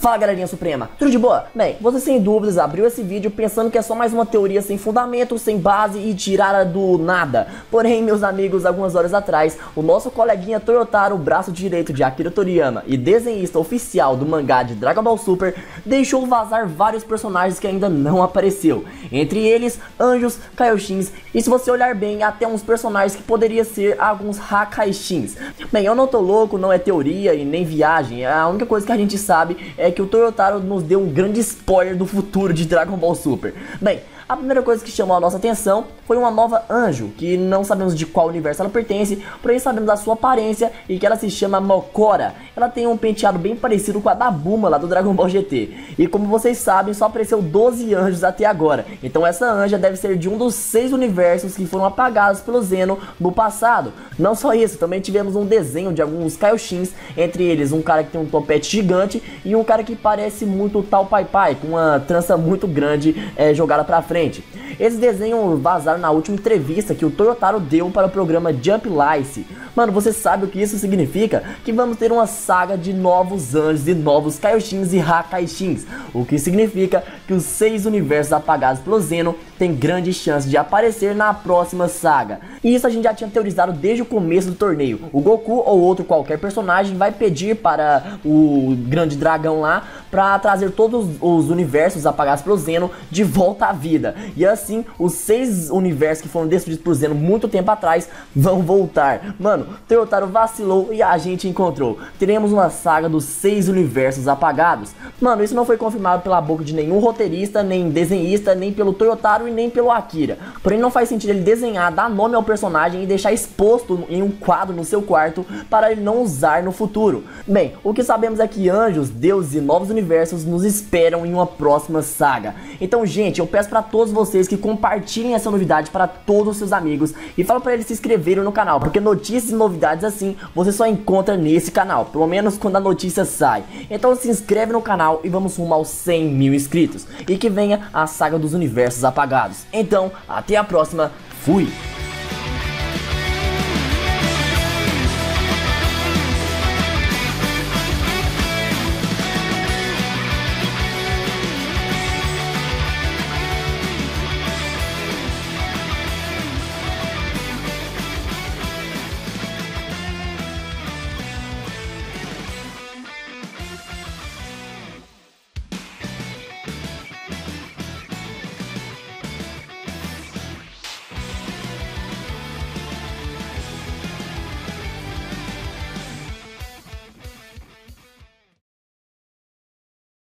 Fala galerinha suprema, tudo de boa? Bem, você sem dúvidas abriu esse vídeo pensando que é só mais uma teoria sem fundamento, sem base e tirada do nada. Porém, meus amigos, algumas horas atrás, o nosso coleguinha Toyotaro, braço direito de Akira Toriyama e desenhista oficial do mangá de Dragon Ball Super, deixou vazar vários personagens que ainda não apareceu. Entre eles, anjos, kaioshins e se você olhar bem, até uns personagens que poderiam ser alguns hakaishins. Bem, eu não tô louco, não é teoria e nem viagem, a única coisa que a gente sabe é que o Toyotaro nos deu um grande spoiler do futuro de Dragon Ball Super. Bem, a primeira coisa que chamou a nossa atenção foi uma nova anjo, que não sabemos de qual universo ela pertence, porém sabemos da sua aparência e que ela se chama Mokora. Ela tem um penteado bem parecido com a da Buma lá do Dragon Ball GT. E como vocês sabem, só apareceu 12 anjos até agora. Então essa anja deve ser de um dos seis universos que foram apagados pelo Zeno no passado. Não só isso, também tivemos um desenho de alguns Kaioshins, entre eles um cara que tem um topete gigante e um cara que parece muito o Tal Pai Pai, com uma trança muito grande é, jogada pra frente. Esse desenho vazaram na última entrevista que o Toyotaro deu para o programa Jump Lice. Mano, você sabe o que isso significa? Que vamos ter uma saga de novos anjos e novos Kaioshins e Hakaishins. O que significa que os seis universos apagados pelo Zeno têm grande chance de aparecer na próxima saga. E isso a gente já tinha teorizado desde o começo do torneio. O Goku ou outro qualquer personagem vai pedir para o grande dragão lá para trazer todos os universos apagados pelo Zeno de volta à vida. E assim, os seis universos que foram destruídos por Zeno muito tempo atrás vão voltar. Mano, Teotaro vacilou e a gente encontrou. Teremos uma saga dos seis universos apagados. Mano, isso não foi confirmado pela boca de nenhum roteirista, nem desenhista, nem pelo Toyotaro e nem pelo Akira. Porém, não faz sentido ele desenhar, dar nome ao personagem e deixar exposto em um quadro no seu quarto para ele não usar no futuro. Bem, o que sabemos é que anjos, deuses e novos universos nos esperam em uma próxima saga. Então, gente, eu peço para todos vocês que compartilhem essa novidade para todos os seus amigos e falo para eles se inscreverem no canal, porque notícias e novidades assim você só encontra nesse canal, pelo menos quando a notícia sai. Então se inscreve no canal e vamos rumo aos 100 mil inscritos e que venha a saga dos universos apagados. Então, até a próxima, fui!